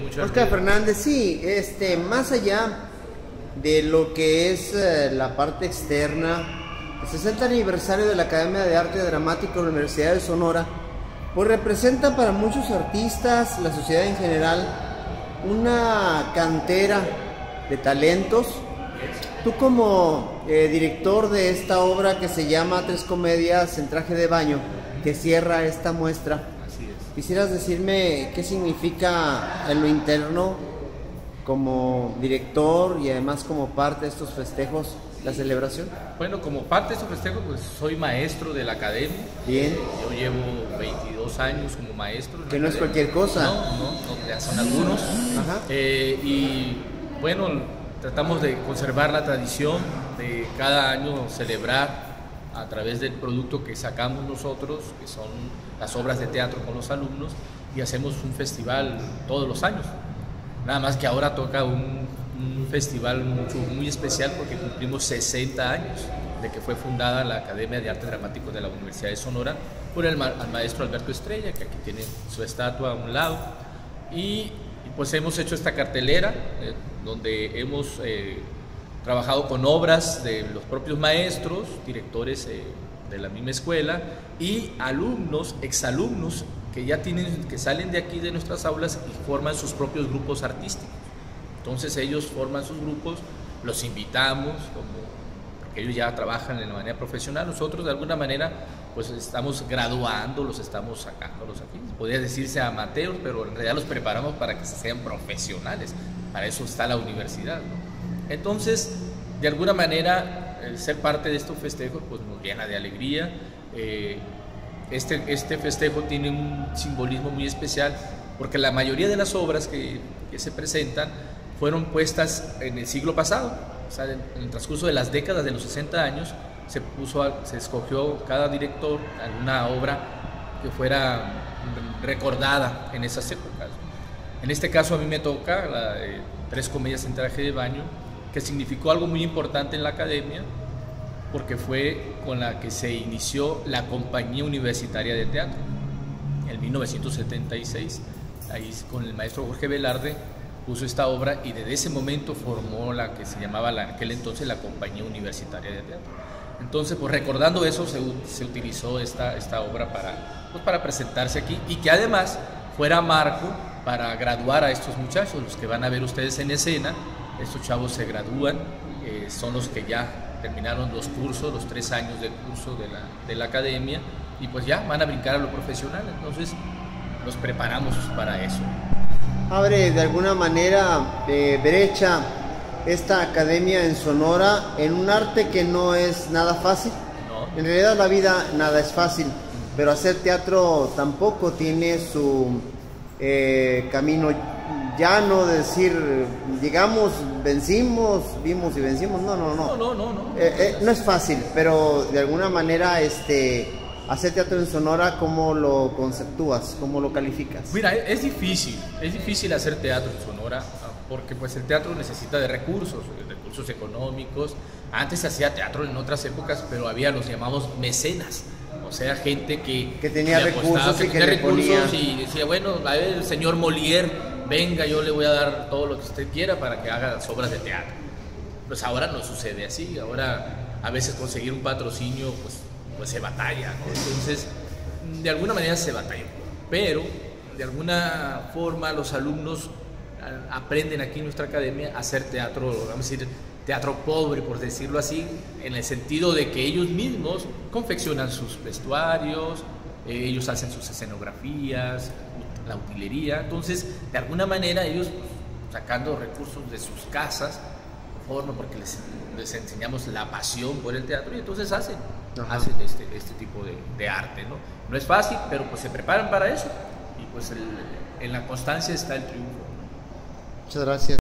mucho Oscar Fernández, sí, este, más allá de lo que es eh, la parte externa, el 60 aniversario de la Academia de Arte Dramático de la Universidad de Sonora, pues representa para muchos artistas, la sociedad en general, una cantera de talentos. Tú como eh, director de esta obra que se llama Tres Comedias en traje de baño, que cierra esta muestra. ¿Quisieras decirme qué significa en lo interno como director y además como parte de estos festejos la celebración? Bueno, como parte de este festejo, pues soy maestro de la academia. Bien. Yo llevo 22 años como maestro. Que no es cualquier cosa. No, no, no, ya son algunos. Ajá. Eh, y bueno, tratamos de conservar la tradición de cada año celebrar a través del producto que sacamos nosotros, que son las obras de teatro con los alumnos, y hacemos un festival todos los años. Nada más que ahora toca un, festival mucho, muy especial porque cumplimos 60 años de que fue fundada la Academia de Arte Dramático de la Universidad de Sonora por el, maestro Alberto Estrella, que aquí tiene su estatua a un lado. Y, y pues hemos hecho esta cartelera eh, donde hemos eh, trabajado con obras de los propios maestros, directores eh, de la misma escuela y alumnos, exalumnos que ya tienen, que salen de aquí de nuestras aulas y forman sus propios grupos artísticos. Entonces ellos forman sus grupos, los invitamos, como, porque ellos ya trabajan de manera profesional, nosotros de alguna manera pues estamos graduando, los estamos sacándolos aquí. Podría decirse amateurs, pero en realidad los preparamos para que sean profesionales. Para eso está la universidad. ¿no? Entonces, de alguna manera, el ser parte de estos festejos pues nos llena de alegría. Eh, este, este festejo tiene un simbolismo muy especial porque la mayoría de las obras que, que se presentan fueron puestas en el siglo pasado, o sea, en, en el transcurso de las décadas de los 60 años se, puso, a- se escogió cada director alguna obra que fuera recordada en esas épocas. En este caso a mí me toca la de Tres Comedias en Traje de Baño, que significó algo muy importante en la academia, porque fue con la que se inició la Compañía Universitaria de Teatro, en 1976. Ahí con el maestro Jorge Velarde puso esta obra y desde ese momento formó la que se llamaba la- en aquel entonces la Compañía Universitaria de Teatro. Entonces, pues recordando eso, se, se utilizó esta, esta obra para, pues, para presentarse aquí y que además fuera marco para graduar a estos muchachos, los que van a ver ustedes en escena. Estos chavos se gradúan, eh, son los que ya terminaron los cursos, los tres años del curso de la, de la academia y pues ya van a brincar a lo profesional. Entonces, los preparamos para eso. Abre de alguna manera eh, brecha esta academia en Sonora en un arte que no es nada fácil. ¿no? En realidad la vida nada es fácil, pero hacer teatro tampoco tiene su eh, camino llano de decir, llegamos, vencimos, vimos y vencimos. No, no, No, no. no, no, no. Eh, eh, no es fácil, pero de alguna manera este, hacer teatro en Sonora, ¿cómo lo conceptúas? ¿Cómo lo calificas? Mira, e- es difícil, es difícil hacer teatro en Sonora ah, porque pues el teatro necesita de recursos, de recursos económicos. Antes se hacía teatro en otras épocas, pero había los llamamos mecenas, o sea, gente que, Que tenía recursos y que tenía le recursos y decía, bueno, a ver, el señor Molière, venga, yo le voy a dar todo lo que usted quiera para que haga las obras de teatro. Pues ahora no sucede así, ahora a veces conseguir un patrocinio pues, pues se batalla, ¿no? Entonces, de alguna manera se batalla, pero de alguna forma los alumnos a- aprenden aquí en nuestra academia a hacer teatro, vamos a decir, teatro pobre, por decirlo así, en el sentido de que ellos mismos confeccionan sus vestuarios, eh, ellos hacen sus escenografías, la utilería, entonces de alguna manera ellos pues, sacando recursos de sus casas, forma porque les, les enseñamos la pasión por el teatro y entonces hacen, Ajá. hacen este, este tipo de, de arte, ¿no? No es fácil, pero pues se preparan para eso y pues el- en la constancia está el triunfo. Muchas gracias.